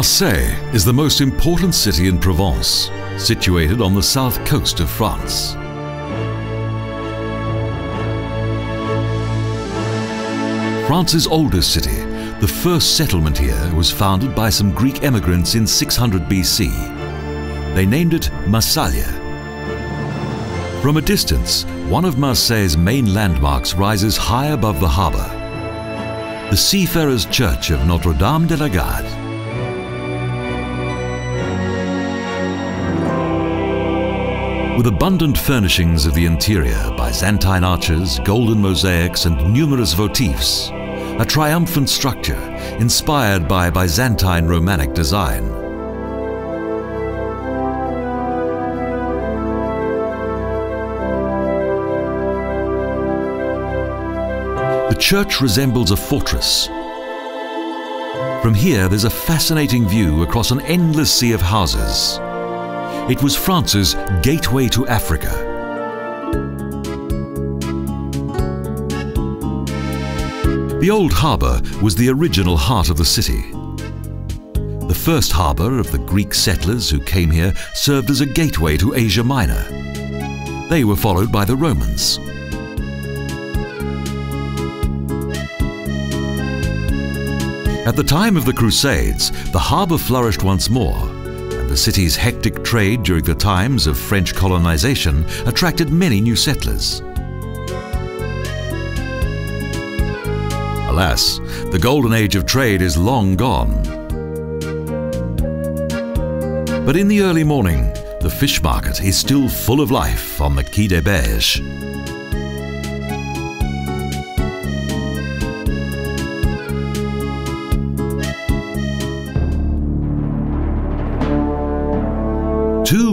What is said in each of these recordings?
Marseille is the most important city in Provence, situated on the south coast of France. France's oldest city, the first settlement here was founded by some Greek emigrants in 600 BC. They named it Massalia. From a distance, one of Marseille's main landmarks rises high above the harbour. The Seafarers' Church of Notre-Dame de la Garde. With abundant furnishings of the interior, Byzantine arches, golden mosaics and numerous votifs, a triumphant structure inspired by Byzantine Romanic design. The church resembles a fortress. From here, there's a fascinating view across an endless sea of houses. It was France's gateway to Africa. The old harbour was the original heart of the city. The first harbour of the Greek settlers who came here served as a gateway to Asia Minor. They were followed by the Romans. At the time of the Crusades, the harbour flourished once more, the city's hectic trade during the times of French colonization attracted many new settlers. Alas, the golden age of trade is long gone. But in the early morning, the fish market is still full of life on the Quai des Belges.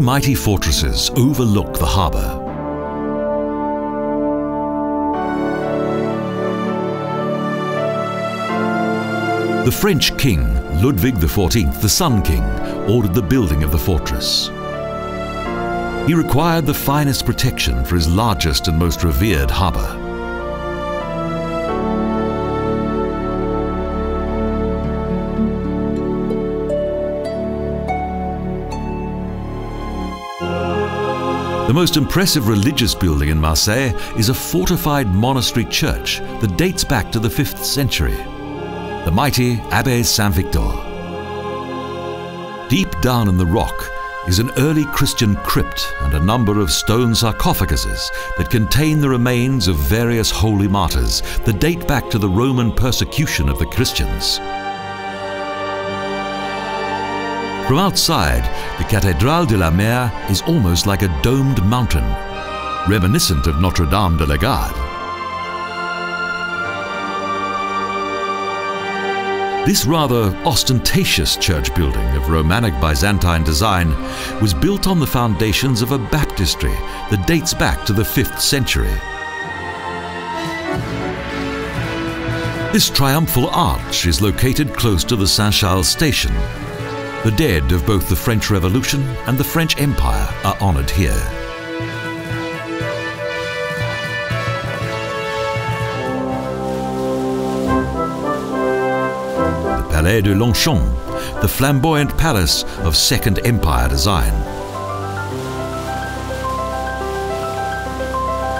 Mighty fortresses overlook the harbour. The French king, Ludwig XIV, the Sun King, ordered the building of the fortress. He required the finest protection for his largest and most revered harbour. The most impressive religious building in Marseille is a fortified monastery church that dates back to the 5th century the mighty Abbaye Saint-Victor. Deep down in the rock is an early Christian crypt and a number of stone sarcophaguses that contain the remains of various holy martyrs that date back to the Roman persecution of the Christians. From outside, the Cathédrale de la Major is almost like a domed mountain, reminiscent of Notre Dame de la Garde. This rather ostentatious church building of Romanic Byzantine design was built on the foundations of a baptistry that dates back to the 5th century. This triumphal arch is located close to the Saint-Charles station. The dead of both the French Revolution and the French Empire are honoured here. The Palais de Longchamp, the flamboyant palace of Second Empire design.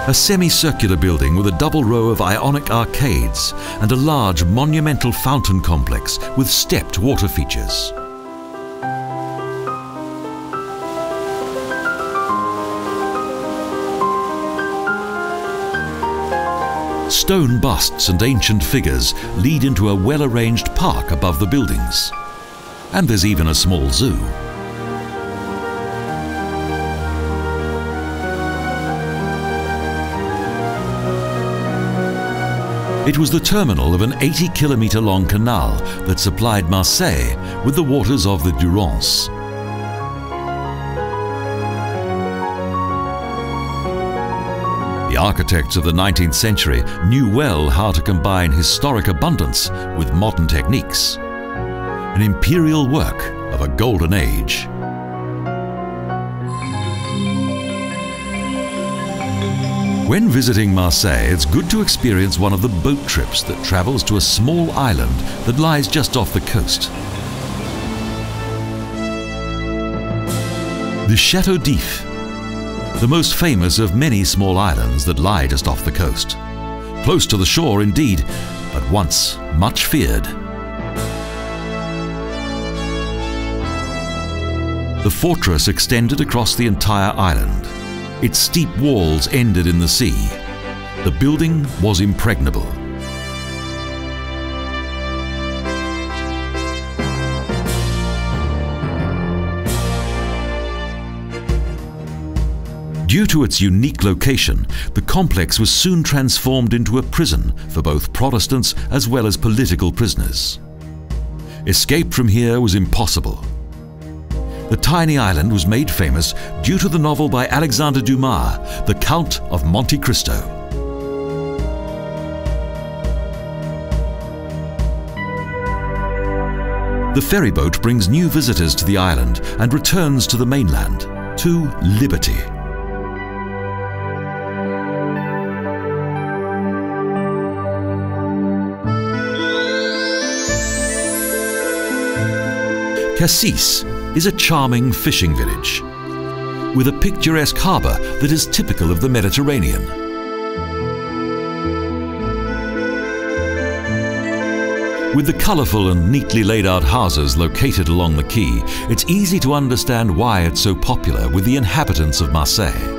A semicircular building with a double row of ionic arcades and a large monumental fountain complex with stepped water features. Stone busts and ancient figures lead into a well-arranged park above the buildings. And there's even a small zoo. It was the terminal of an 80 kilometre long canal that supplied Marseille with the waters of the Durance. The architects of the 19th century knew well how to combine historic abundance with modern techniques. An imperial work of a golden age. When visiting Marseille, it's good to experience one of the boat trips that travels to a small island that lies just off the coast. The Chateau d'If the most famous of many small islands that lie just off the coast. Close to the shore indeed, but once much feared. The fortress extended across the entire island. Its steep walls ended in the sea. The building was impregnable. Due to its unique location, the complex was soon transformed into a prison for both Protestants as well as political prisoners. Escape from here was impossible. The tiny island was made famous due to the novel by Alexandre Dumas, The Count of Monte Cristo. The ferryboat brings new visitors to the island and returns to the mainland, to liberty. Cassis is a charming fishing village with a picturesque harbour that is typical of the Mediterranean. With the colourful and neatly laid out houses located along the quay, it's easy to understand why it's so popular with the inhabitants of Marseille.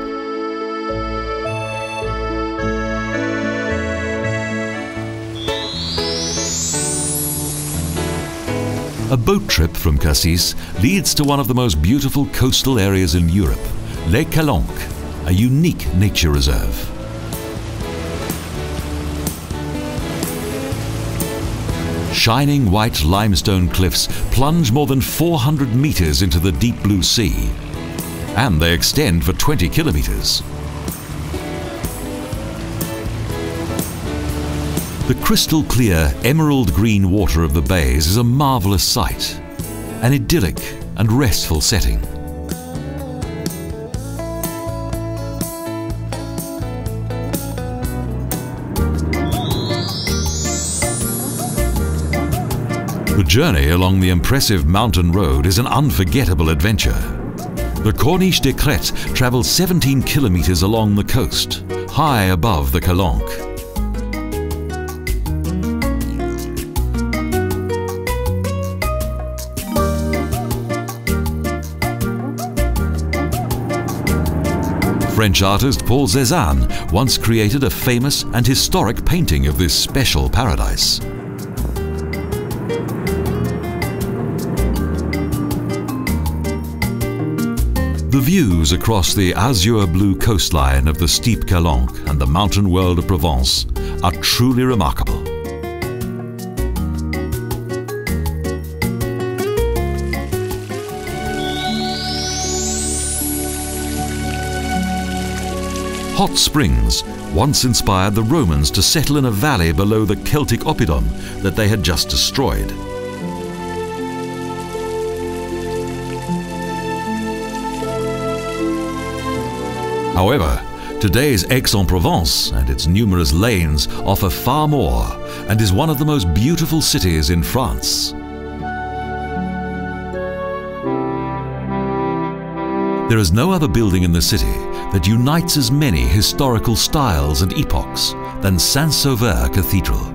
A boat trip from Cassis leads to one of the most beautiful coastal areas in Europe, Les Calanques, a unique nature reserve. Shining white limestone cliffs plunge more than 400 meters into the deep blue sea, and they extend for 20 kilometers. The crystal clear emerald green water of the bays is a marvelous sight, an idyllic and restful setting. The journey along the impressive mountain road is an unforgettable adventure. The Corniche de Crête travels 17 kilometers along the coast, high above the Calanques. French artist Paul Cézanne once created a famous and historic painting of this special paradise. The views across the azure blue coastline of the steep Calanque and the mountain world of Provence are truly remarkable. Hot springs once inspired the Romans to settle in a valley below the Celtic oppidum that they had just destroyed. However, today's Aix-en-Provence and its numerous lanes offer far more and is one of the most beautiful cities in France. There is no other building in the city that unites as many historical styles and epochs than Saint-Sauveur Cathedral.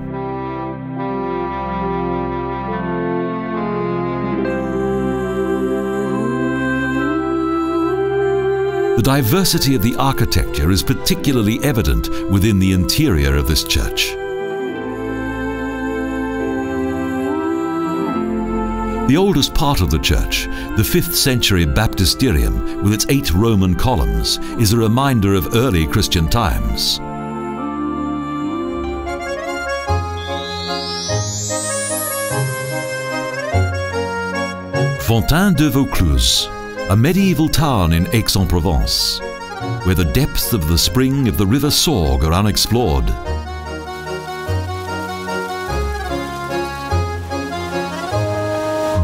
The diversity of the architecture is particularly evident within the interior of this church. The oldest part of the church, the 5th century baptisterium with its eight Roman columns, is a reminder of early Christian times. Fontaine de Vaucluse, a medieval town in Aix-en-Provence, where the depths of the spring of the river Sorgue are unexplored.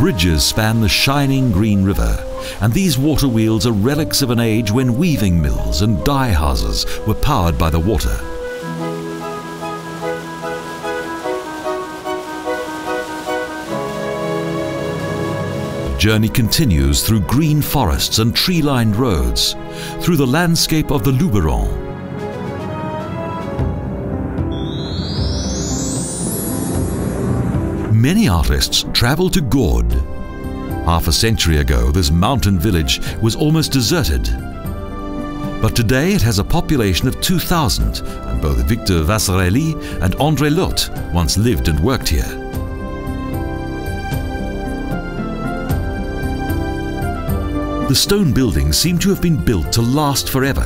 Bridges span the shining green river, and these water wheels are relics of an age when weaving mills and dye houses were powered by the water. journey continues through green forests and tree-lined roads, through the landscape of the Luberon. Many artists travel to Gordes. Half a century ago, this mountain village was almost deserted. But today it has a population of 2,000, and both Victor Vasarely and André Lhote once lived and worked here. The stone buildings seem to have been built to last forever.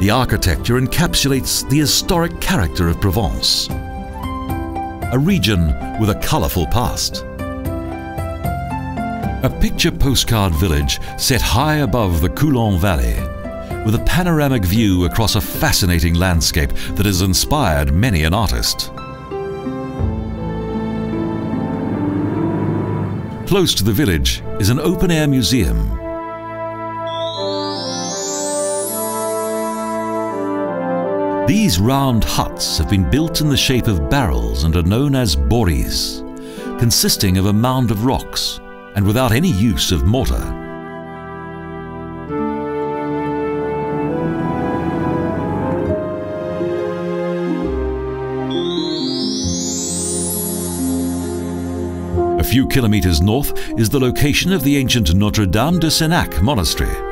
The architecture encapsulates the historic character of Provence, a region with a colourful past. A picture postcard village set high above the Coulon Valley, with a panoramic view across a fascinating landscape that has inspired many an artist. Close to the village is an open-air museum These round huts have been built in the shape of barrels and are known as bories, consisting of a mound of rocks and without any use of mortar. A few kilometers north is the location of the ancient Notre Dame de Sénanque monastery,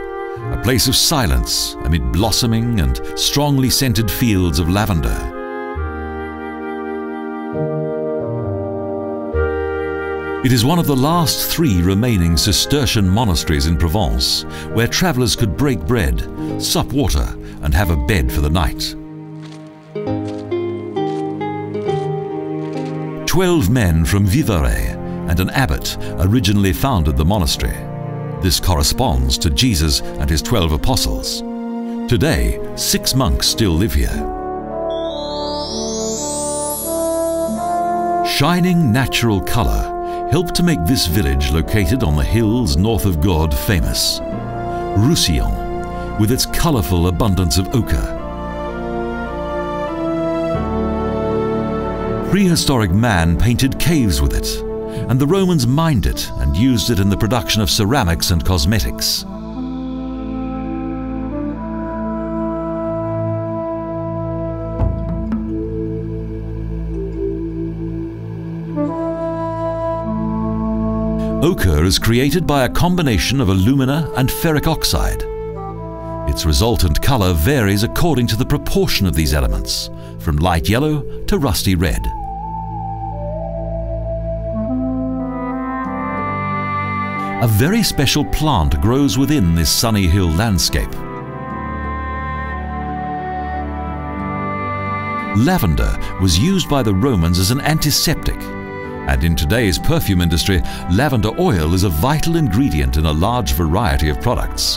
place of silence amid blossoming and strongly scented fields of lavender. It is one of the last three remaining Cistercian monasteries in Provence, where travellers could break bread, sup water and have a bed for the night. Twelve men from Vivarais and an abbot originally founded the monastery. This corresponds to Jesus and his twelve apostles. Today, six monks still live here. Shining natural colour helped to make this village located on the hills north of Gordes famous. Roussillon, with its colourful abundance of ochre. Prehistoric man painted caves with it, and the Romans mined it and used it in the production of ceramics and cosmetics. Ochre is created by a combination of alumina and ferric oxide. Its resultant color varies according to the proportion of these elements, from light yellow to rusty red. A very special plant grows within this sunny hill landscape. Lavender was used by the Romans as an antiseptic, and in today's perfume industry, lavender oil is a vital ingredient in a large variety of products.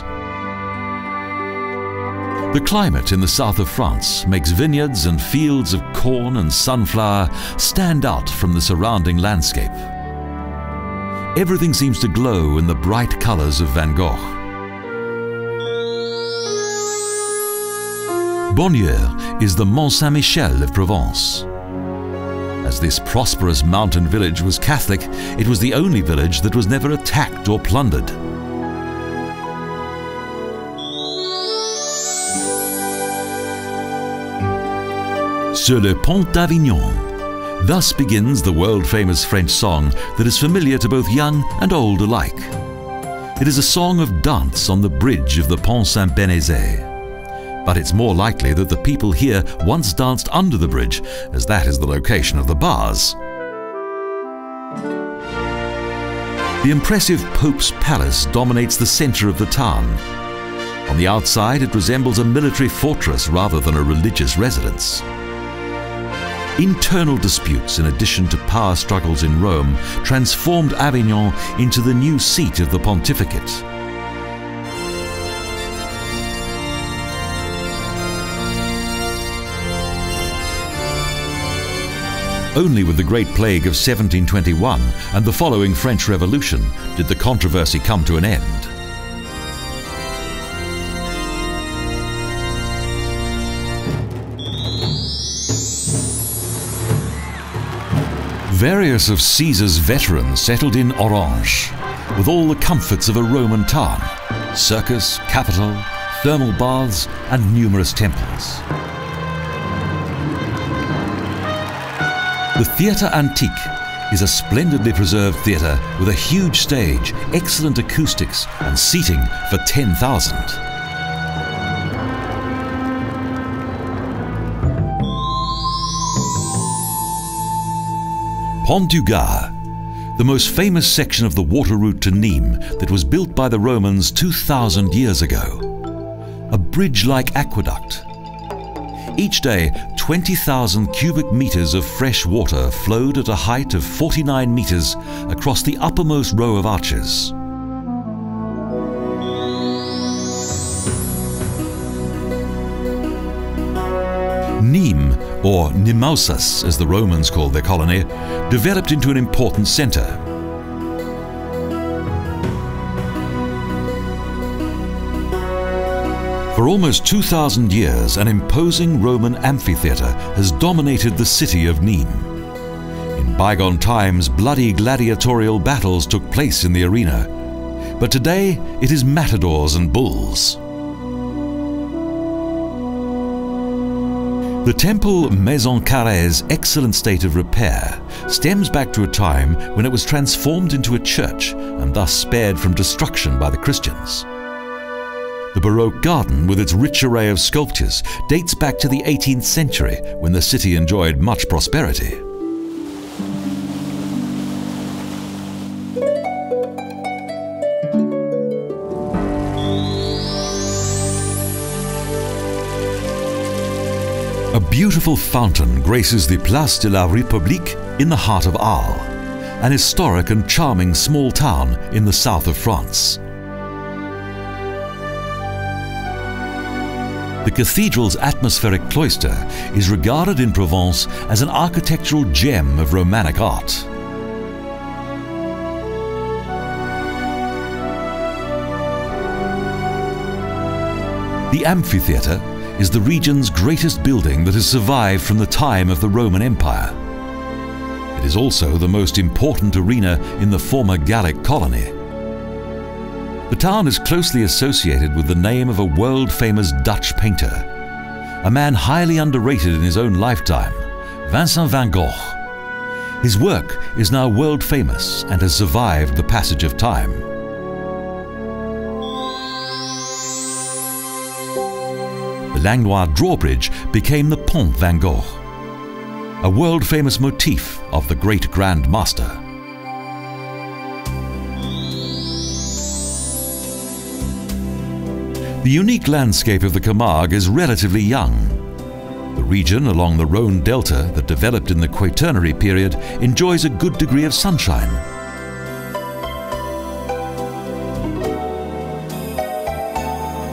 The climate in the south of France makes vineyards and fields of corn and sunflower stand out from the surrounding landscape. Everything seems to glow in the bright colors of Van Gogh. Bonnieux is the Mont Saint-Michel of Provence. As this prosperous mountain village was Catholic, it was the only village that was never attacked or plundered. Sur le pont d'Avignon, Thus begins the world-famous French song that is familiar to both young and old alike. It is a song of dance on the bridge of the Pont Saint-Bénézet. But it's more likely that the people here once danced under the bridge, as that is the location of the bars. The impressive Pope's Palace dominates the centre of the town. On the outside, it resembles a military fortress rather than a religious residence. Internal disputes, in addition to power struggles in Rome, transformed Avignon into the new seat of the pontificate. Only with the Great Plague of 1721 and the following French Revolution did the controversy come to an end. Various of Caesar's veterans settled in Orange, with all the comforts of a Roman town circus, capitol, thermal baths, and numerous temples. The Theatre Antique is a splendidly preserved theatre with a huge stage, excellent acoustics, and seating for 10,000. Pont du Gard, the most famous section of the water route to Nîmes that was built by the Romans 2,000 years ago. A bridge-like aqueduct. Each day, 20,000 cubic meters of fresh water flowed at a height of 49 meters across the uppermost row of arches. Nîmes, or Nemausus as the Romans called their colony, developed into an important center. For almost 2,000 years, an imposing Roman amphitheatre has dominated the city of Nîmes. In bygone times, bloody gladiatorial battles took place in the arena, but today it is matadors and bulls. The temple Maison Carrée's excellent state of repair stems back to a time when it was transformed into a church and thus spared from destruction by the Christians. The Baroque garden, with its rich array of sculptures, dates back to the 18th century when the city enjoyed much prosperity. Beautiful fountain graces the Place de la République in the heart of Arles, an historic and charming small town in the south of France. The cathedral's atmospheric cloister is regarded in Provence as an architectural gem of Romanic art. The amphitheatre is the region's greatest building that has survived from the time of the Roman Empire. It is also the most important arena in the former Gallic colony. The town is closely associated with the name of a world-famous Dutch painter, a man highly underrated in his own lifetime, Vincent van Gogh. His work is now world famous and has survived the passage of time. Langlois drawbridge became the Pont Van Gogh, a world-famous motif of the great Grand Master. The unique landscape of the Camargue is relatively young. The region along the Rhone Delta that developed in the Quaternary period enjoys a good degree of sunshine.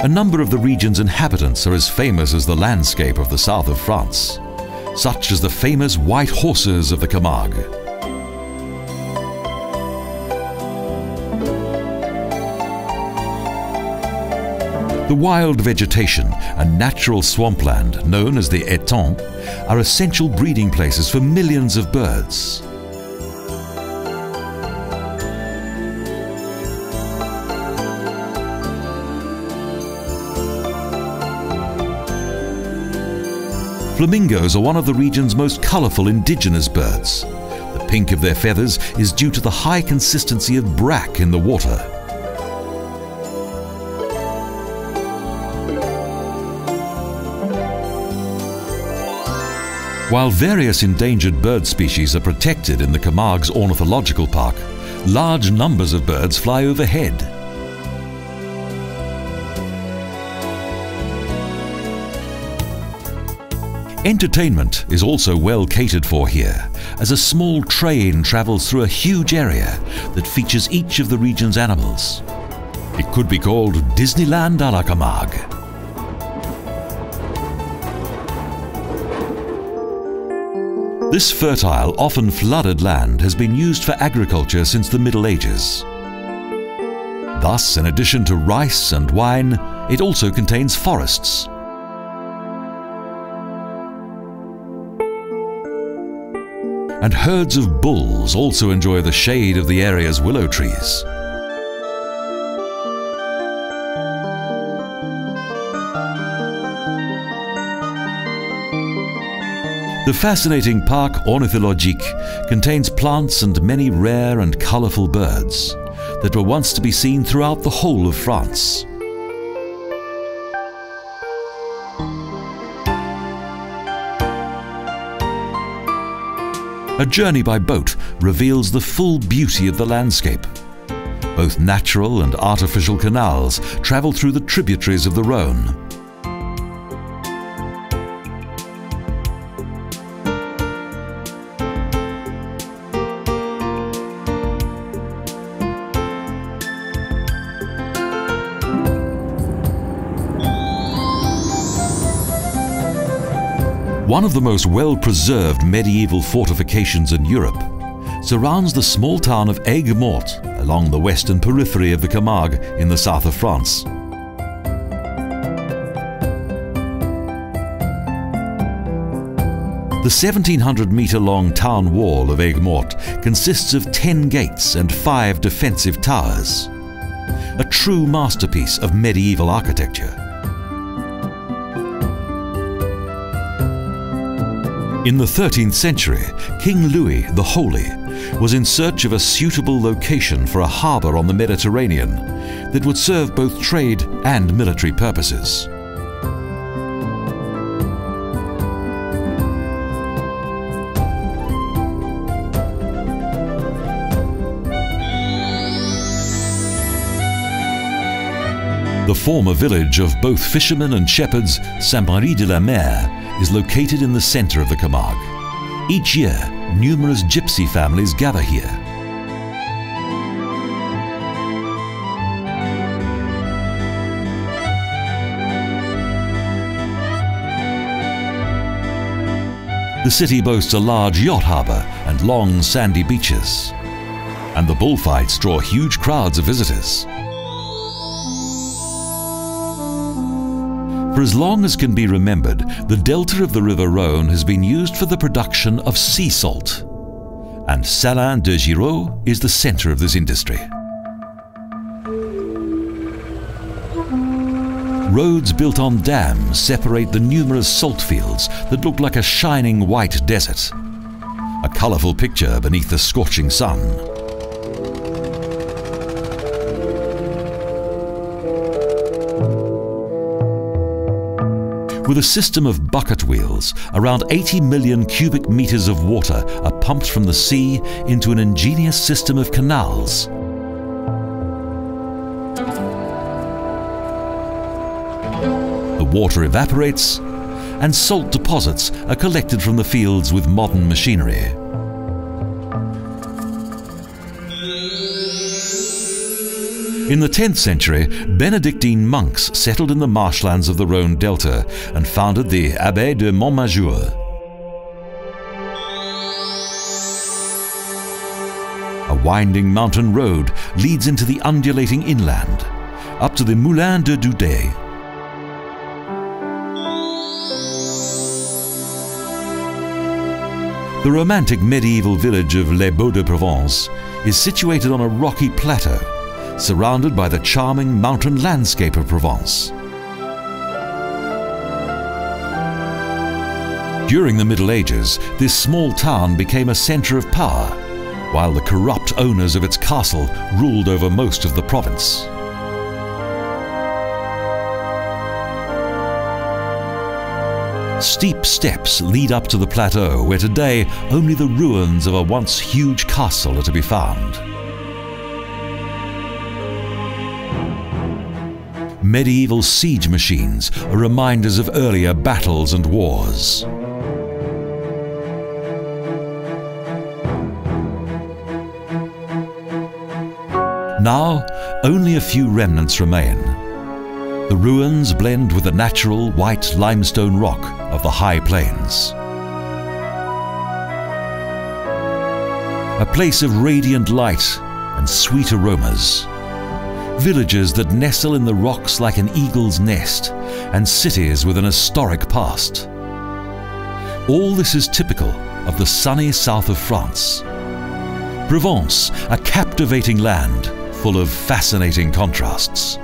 A number of the region's inhabitants are as famous as the landscape of the south of France, such as the famous white horses of the Camargue. The wild vegetation and natural swampland known as the étang are essential breeding places for millions of birds. Flamingos are one of the region's most colourful indigenous birds. The pink of their feathers is due to the high consistency of brack in the water. While various endangered bird species are protected in the Camargue's Ornithological Park, large numbers of birds fly overhead. Entertainment is also well catered for here, as a small train travels through a huge area that features each of the region's animals. It could be called Disneyland à la Camargue. This fertile, often flooded land has been used for agriculture since the Middle Ages. Thus, in addition to rice and wine, it also contains forests. and herds of bulls also enjoy the shade of the area's willow trees. The fascinating Parc Ornithologique contains plants and many rare and colourful birds that were once to be seen throughout the whole of France. A journey by boat reveals the full beauty of the landscape. Both natural and artificial canals travel through the tributaries of the Rhône. One of the most well-preserved medieval fortifications in Europe surrounds the small town of Aigues-Mortes along the western periphery of the Camargue in the south of France. The 1700 metre long town wall of Aigues-Mortes consists of 10 gates and 5 defensive towers. A true masterpiece of medieval architecture. In the 13th century, King Louis the Holy was in search of a suitable location for a harbour on the Mediterranean that would serve both trade and military purposes. The former village of both fishermen and shepherds, Saintes-Maries-de-la-Mer, is located in the center of the Camargue. Each year, numerous gypsy families gather here. The city boasts a large yacht harbour and long sandy beaches. And the bullfights draw huge crowds of visitors. For as long as can be remembered, the delta of the River Rhône has been used for the production of sea salt. And Salins de Giraud is the centre of this industry. Roads built on dams separate the numerous salt fields that look like a shining white desert. A colourful picture beneath the scorching sun. With a system of bucket wheels, around 80 million cubic meters of water are pumped from the sea into an ingenious system of canals. The water evaporates, and salt deposits are collected from the fields with modern machinery. In the 10th century, Benedictine monks settled in the marshlands of the Rhone Delta and founded the Abbaye de Montmajour. A winding mountain road leads into the undulating inland, up to the Moulin de Daudet. The romantic medieval village of Les Baux-de-Provence is situated on a rocky plateau surrounded by the charming mountain landscape of Provence. During the Middle Ages, this small town became a centre of power, while the corrupt owners of its castle ruled over most of the province. Steep steps lead up to the plateau where today only the ruins of a once huge castle are to be found. Medieval siege machines are reminders of earlier battles and wars. Now, only a few remnants remain. The ruins blend with the natural white limestone rock of the high plains. A place of radiant light and sweet aromas villages that nestle in the rocks like an eagle's nest, and cities with an historic past. All this is typical of the sunny south of France. Provence, a captivating land full of fascinating contrasts.